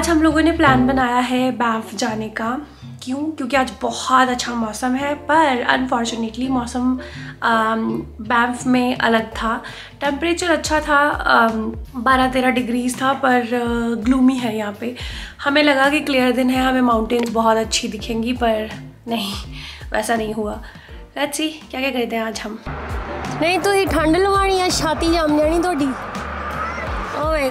आज हम लोगों ने प्लान बनाया है बैंफ जाने का। क्यों? क्योंकि आज बहुत अच्छा मौसम है, पर अनफॉर्चुनेटली मौसम बैंफ में अलग था। टेम्परेचर अच्छा था बारह तेरह डिग्रीज था, पर ग्लूमी है यहाँ पे। हमें लगा कि क्लियर दिन है, हमें माउंटेन्स बहुत अच्छी दिखेंगी, पर नहीं, वैसा नहीं हुआ। सी क्या क्या करते हैं आज हम? नहीं तो ये ठंड लगानी है, छाती जाम जानी थोड़ी ओए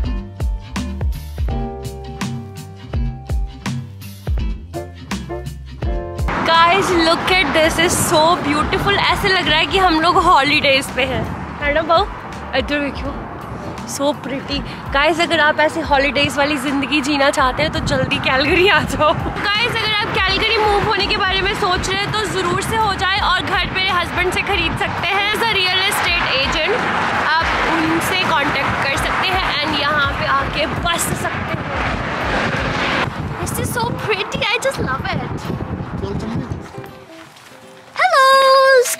look at this is so beautiful ऐसे लग रहा है कि हम लोग हॉलीडेज पे हैं। है ना इधर देखियो। सो प्रिटी गाइस अगर आप ऐसे हॉलीडेज वाली ज़िंदगी जीना चाहते हैं तो जल्दी कैलगरी आ जाओ। गाइस अगर आप कैलगरी मूव होने के बारे में सोच रहे हैं तो ज़रूर से हो जाए और घर मेरे हस्बैंड से ख़रीद सकते हैं as a real estate agent आप उनसे कॉन्टेक्ट कर सकते हैं एंड यहाँ पे आके बस सकते हैं। This is so pretty I just love it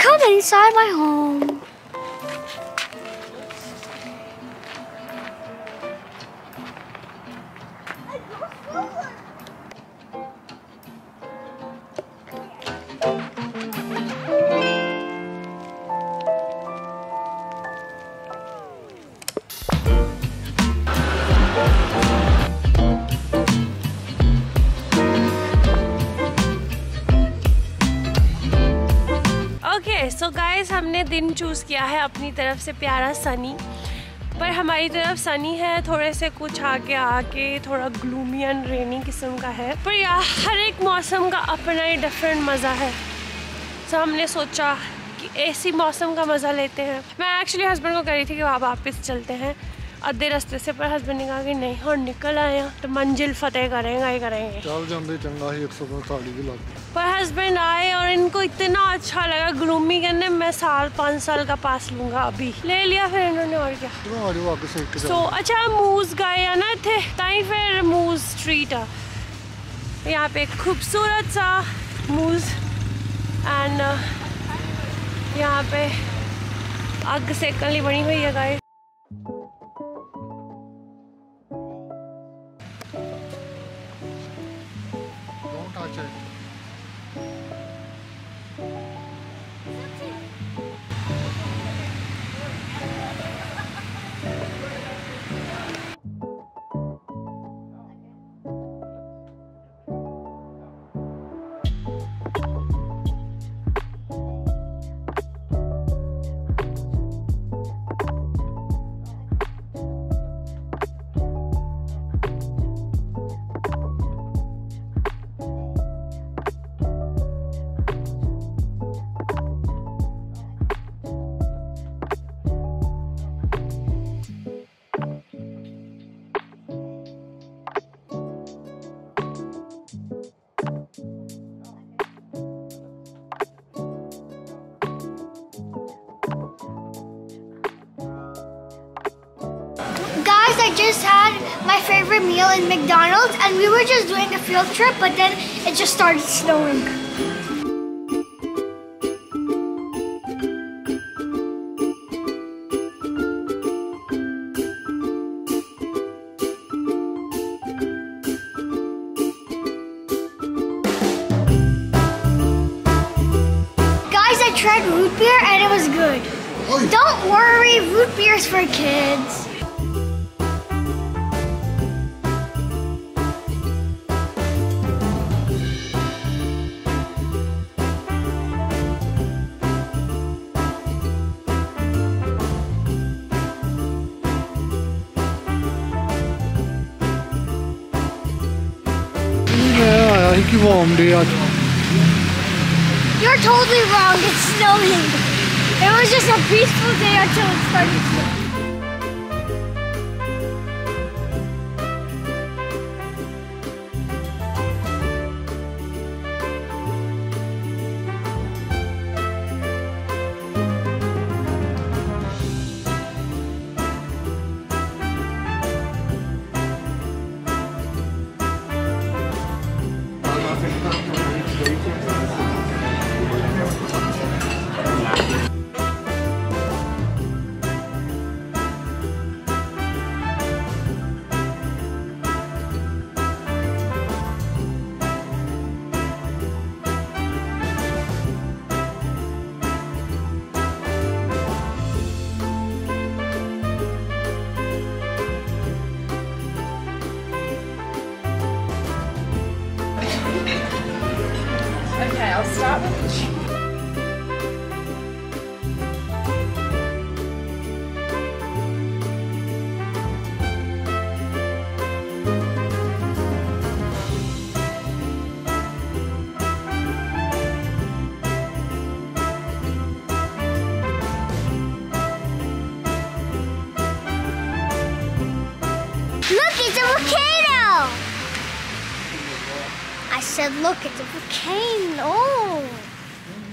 come inside my home. हमने दिन चूज़ किया है अपनी तरफ़ से प्यारा सनी पर हमारी तरफ़ सनी है, थोड़े से कुछ आके आके थोड़ा ग्लूमी एंड रेनी किस्म का है। पर यार, हर एक मौसम का अपना ही डिफरेंट मज़ा है। सो हमने सोचा कि ऐसी मौसम का मज़ा लेते हैं। मैं एक्चुअली हस्बैंड को कह रही थी कि आप वापस चलते हैं। अद्धे रास्ते से पर हस्बैंड ने कहा कि नहीं हम निकल आए हैं तो मंजिल फतेह करेंगे करेंगे चल जाते चंगा ही 145 भी लग पर हस्बैंड आए और इनको इतना अच्छा लगा ग्रूमी कहने मैं साल पाँच साल का पास लूँगा अभी ले लिया फिर इन्होंने और क्या सो अच्छा मूज गए ना थे ताई फिर मूज स्ट्रीट आ यहाँ पे खूबसूरत सा मूज एंड यहाँ पे आग सेकली बनी हुई है guy I just had my favorite meal in McDonald's and we were just doing a field trip, but then it just started snowing. Guys, I tried root beer and it was good. Don't worry, root beer's for kids. Thank you, Mom, dear. You're totally wrong. It's snowing. It was just a peaceful day until it started snowing. I'll stop. Said, look, it's a volcano.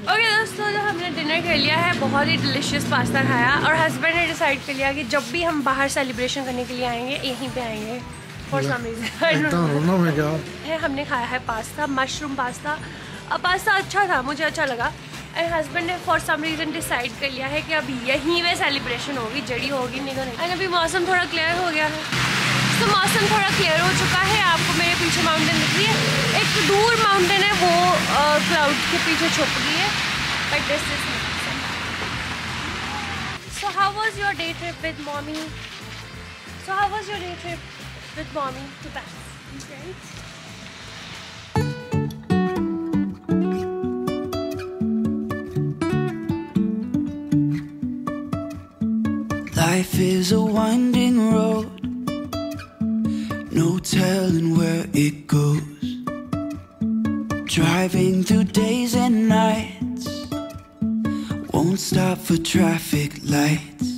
Okay दोस्तों जो हमने dinner कर लिया है बहुत ही delicious pasta खाया और husband ने डिसाइड कर लिया कि जब भी हम बाहर सेलिब्रेशन करने के लिए आएँगे यहीं पे आएँगे फॉर सम है हमने खाया है पास्ता मशरूम पास्ता अब पास्ता अच्छा था मुझे अच्छा लगा. एंड हस्बैंड ने फॉर सम रीज़न डिसाइड कर लिया है कि अब यहीं पे सेलिब्रेशन होगी जड़ी होगी नहीं तो नहीं. एंड अभी मौसम थोड़ा क्लियर हो गया है. तो मौसम थोड़ा क्लियर हो चुका है। आपको मेरे पीछे माउंटेन दिख रही है। एक दूर माउंटेन है, वो क्लाउड के पीछे छुप गई है। But this is so how was your day trip with mommy so how was your day trip with mommy to Paris Life is a winding where it goes. Driving through days and nights, won't stop for traffic lights.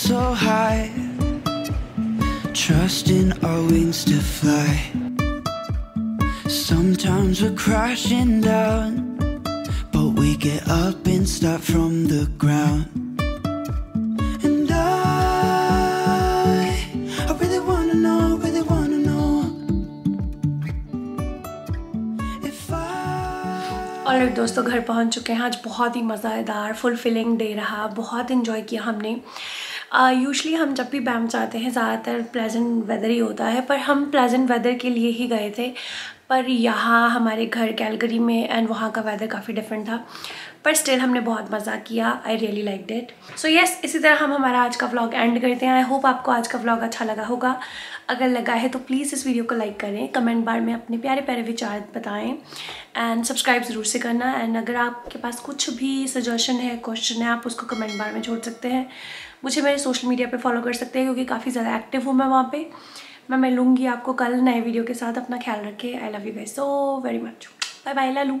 so high, trusting our wings to fly. Sometimes we're crashing down, but we get up and start from the ground. And I, I really wanna know, really wanna know if I. और दोस्तों घर पहुंच चुके हैं आज बहुत ही मज़ेदार fulfilling day रहा बहुत इन्जॉय किया हमने यूजली हम जब भी बैम जाते हैं, ज़्यादातर प्लेजेंट वेदर ही होता है, पर हम प्लेजेंट वेदर के लिए ही गए थे। पर यहाँ हमारे घर कैलगरी में एंड वहाँ का वेदर काफ़ी डिफरेंट था। पर स्टिल हमने बहुत मज़ा किया। I really like it so yes इसी तरह हम हमारा आज का व्लॉग एंड करते हैं। आई होप आपको आज का व्लॉग अच्छा लगा होगा। अगर लगा है तो प्लीज़ इस वीडियो को लाइक करें। कमेंट बार में अपने प्यारे प्यारे विचार बताएँ। एंड सब्सक्राइब ज़रूर से करना। एंड अगर आपके पास कुछ भी सजेशन है क्वेश्चन है, आप उसको कमेंट बार में छोड़ सकते हैं। मुझे मेरे सोशल मीडिया पे फॉलो कर सकते हैं क्योंकि काफ़ी ज़्यादा एक्टिव हूँ मैं वहाँ पे। मैं मिलूँगी आपको कल नए वीडियो के साथ अपना ख्याल रखें I love you guys so very much bye bye Lalu.